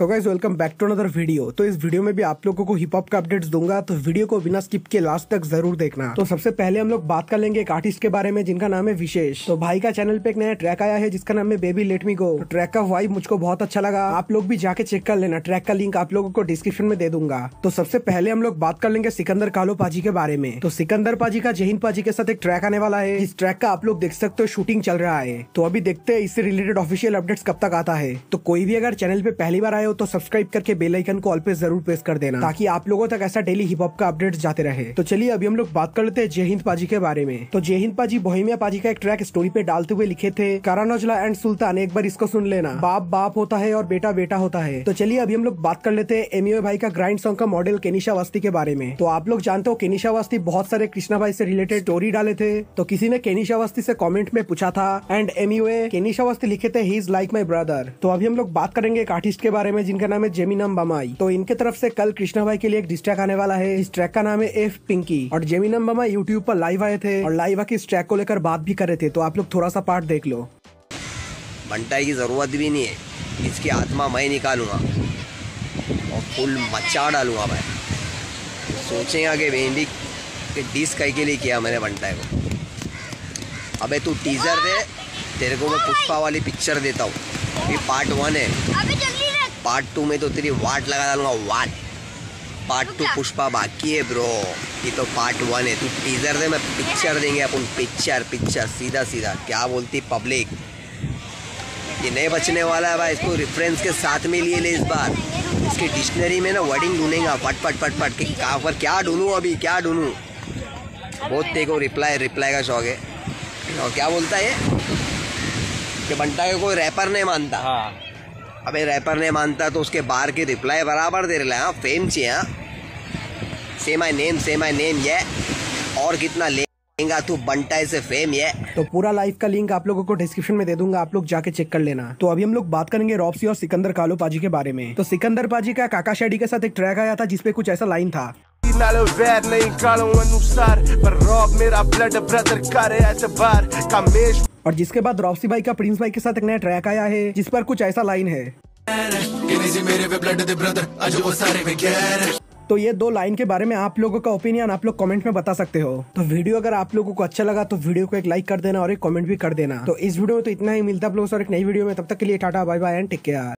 So guys welcome back to another video तो इस video में भी आप लोगों को हिप हॉप का अपडेट्स दूँगा तो वीडियो को बिना स्किप के लास्ट तक ज़रूर देखना। तो सबसे पहले हम लोग बात कर लेंगे एक आर्टिस्ट के बारे में, जिनका नाम है विशेष। तो भाई का चैनल पे एक नया ट्रैक आया है, जिसका नाम है बेबी लेट मी गो तो ट्रैक का वाइब मुझको बहुत अच्छा लगा। आप लोग भी जाके चेक कर लेना। ट्रैक का लिंक आप लोगों को डिस्क्रिप्शन में दे दूँगा। तो सबसे पहले हम लोग बात कर लेंगे सिकंदर कालो पाजी के बारे में। तो सिकंदर पाजी का जहीन पाजी के साथ एक ट्रैक आने वाला है। इस ट्रैक का आप लोग देख सकते हो शूटिंग चल रहा है। तो अभी देखते हैं इससे रिलेटेड ऑफिशियल अपडेट्स कब तक आता है। तो कोई भी अगर चैनल पे पहली बार आए हो तो सब्सक्राइब करके बेल आइकन को ऑल पे ज़रूर प्रेस कर देना, ताकि आप लोगों तक ऐसा डेली हिप हॉप का अपडेट जाते रहे। तो चलिए अभी हम लोग बात कर लेते हैं जय हिंद पाजी के बारे में। तो जय हिंद पाजी बोहिमिया पाजी का एक ट्रैक स्टोरी पे डालते हुए लिखे थे कारानौजला एंड सुल्तान एक बार इसको सुन लेना। बाप बाप होता है और बेटा बेटा होता है। तो चलिए अभी हम लोग बात कर लेते हैं एमयू भाई का ग्राइंड सॉन्ग का मॉडल केनिशा वास्ती के बारे में। तो आप लोग जानते हो केनिशा वास्ती बहुत सारे कृष्णा भाई से रिलेटेड स्टोरी डाले थे। तो किसी ने केनिशा वास्ती से कमेंट में पूछा था एंड एमयू केनिशा वास्ती लिखे थे he is like my brother तो अभी हम लोग बात करेंगे एक आर्टिस्ट के बारे में। जिनका नाम है जेमिनम बमाई। तो इनके तरफ़ से कल कृष्णा भाई के लिए एक डिस्ट्रैक आने वाला है। इस ट्रैक का नाम है एफ़ पिंकी और जेमिनम बमाई यूट्यूब पर लाइव आए थे और लाइव आके इस ट्रैक को लेकर बात भी कर रहे थे। तो आप लोग थोड़ा सा पार्ट देख लो। बंटाई की ज़रूरत भी नहीं है। इसकी आत्मा मैं निकालूँगा। और फुल मचा डालूँगा मैं। सोचेगा कि भेंडी के डिस कई के लिए किया मैंने बंटाई को। अबे तू टीजर दे। तेरे को मैं पुष्पा वाली पिक्चर देता हूँ। ये पार्ट वन है। अबे जल्दी ले पार्ट टू में तो तेरी वाट लगा डालूँगा वाट। पार्ट टू पुष्पा बाकी है ब्रो ये तो पार्ट वन है। तू टीजर दे मैं पिक्चर देंगे अपन। पिक्चर पिक्चर सीधा सीधा। क्या बोलती पब्लिक ये नहीं बचने वाला है भाई इसको रेफरेंस के साथ में लिए ले इस बार। इसकी डिक्शनरी में ना वर्डिंग ढूंढेगा। पट पट पट पट कि कहाँ पर क्या ढूंढूं अभी क्या ढूंढूं? बहुत तेरे को रिप्लाई रिप्लाई का शौक है। और क्या बोलता है ये? कि बंटा को कोई रैपर नहीं मानता। अबे रैपर नहीं मानता तो उसके बाहर की रिप्लाई बराबर दे रहे हाँ फेम चाहिए हाँ। से माई नेम से माई नेम ये। और कितना लेगा तू, बंटा से फेम ये। तो पूरा लाइव का लिंक आप लोगों को डिस्क्रिप्शन में दे दूँगा, आप लोग जाके चेक कर लेना। तो अभी हम लोग बात करेंगे रॉपसी और सिकंदर कालो पाजी के बारे में। तो सिकंदर पाजी का काका शेडी के साथ एक ट्रैक आया था जिसपे कुछ ऐसा लाइन था। नालों वैर नहीं कालों अनुसार पर रॉब मेरा ब्लड ब्रदर कर एतबार कमेश और जिसके बाद रॉबसी भाई का प्रिंस भाई के साथ एक नया ट्रैक आया है जिस पर कुछ ऐसा लाइन है। तो ये दो लाइन के बारे में आप लोगों का ओपिनियन आप लोग कमेंट में बता सकते हो। तो वीडियो अगर आप लोगों को अच्छा लगा तो वीडियो को एक लाइक कर देना और एक कमेंट भी कर देना। तो इस वीडियो में तो इतना ही मिलता आप लोगों से एक नई वीडियो में तब तक के लिए tata bye bye and take care